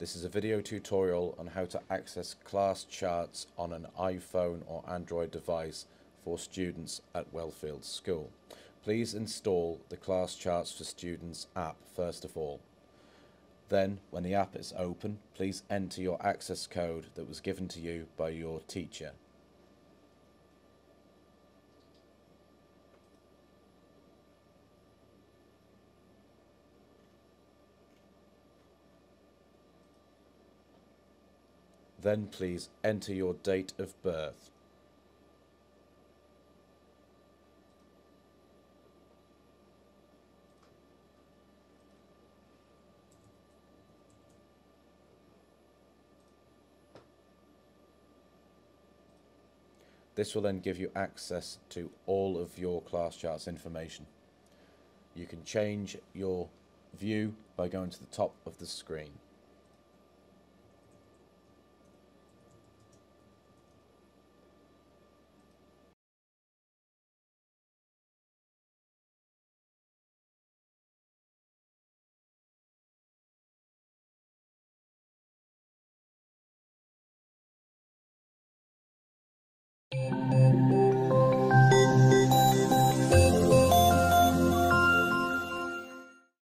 This is a video tutorial on how to access class charts on an iPhone or Android device for students at Wellfield School. Please install the Class Charts for Students app first of all. Then, when the app is open, please enter your access code that was given to you by your teacher. Then please enter your date of birth. This will then give you access to all of your class charts information. You can change your view by going to the top of the screen.